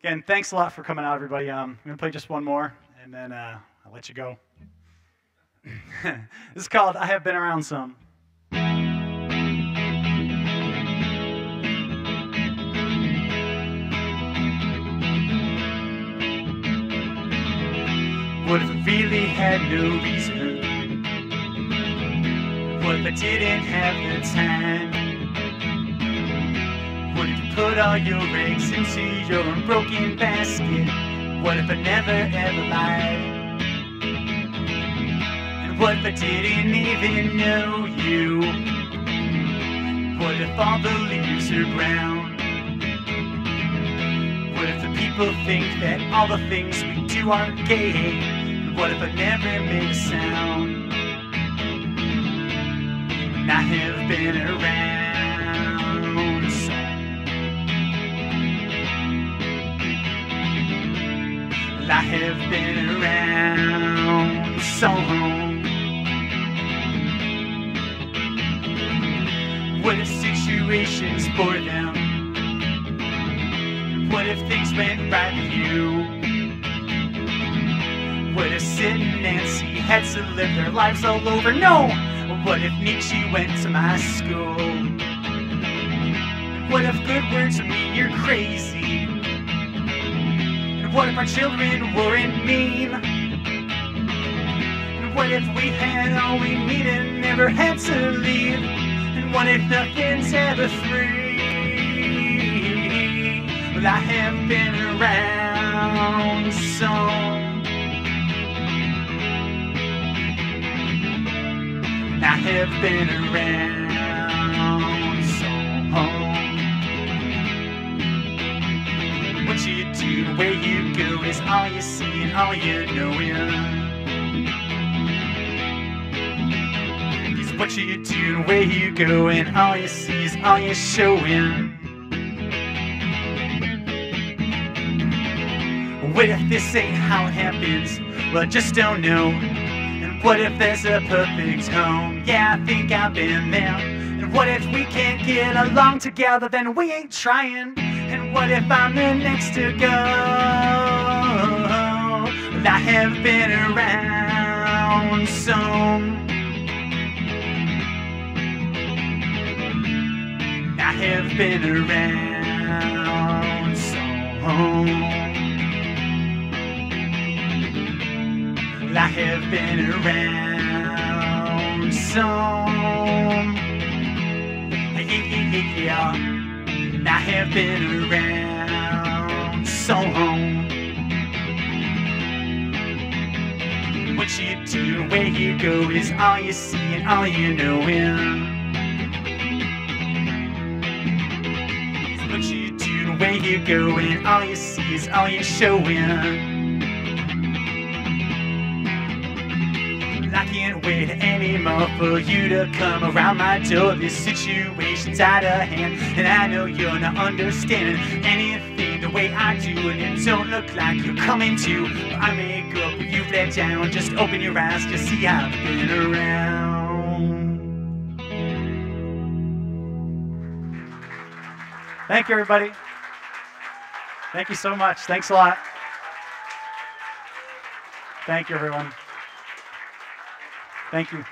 Again, thanks a lot for coming out, everybody. Um, I'm going to play just one more, and then uh, I'll let you go. this is called I Have Been Around Some. What if I really had no reason? What if I didn't have the time? Put all your eggs into your broken basket? What if I never ever lied? And what if I didn't even know you? What if all the leaves are brown? What if the people think that all the things we do are gay? And what if I never made a sound? And I have been around I have been around some. What if situations bore them? What if things went right with you? What if Sid and Nancy had to live their lives all over? No! What if Nietzsche went to my school? What if good words Our children weren't mean? And what if we had all we needed and never had to leave? And what if nothing's ever free? Well, I have been around some. I have been around What you do, where you go is all you see and all you know. Is what you do, where you go, and all you see is all you're showing. What if this ain't how it happens? Well, I just don't know. And what if there's a perfect home? Yeah, I think I've been there. And what if we can't get along together? Then we ain't trying. And what if I'm the next to go? I have been around some. I have been around some. I have been around some. Have been around some. What you do, where you go is all you see and all you know. What you do, where you go and all you see is all you're showing. Can't wait anymore for you to come around my door. This situation's out of hand, and I know you're not understanding anything the way I do, and it don't look like you're coming to. I may go, but you've let down. Just open your eyes to see I've been around. Thank you, everybody. Thank you so much. Thanks a lot. Thank you, everyone. Thank you.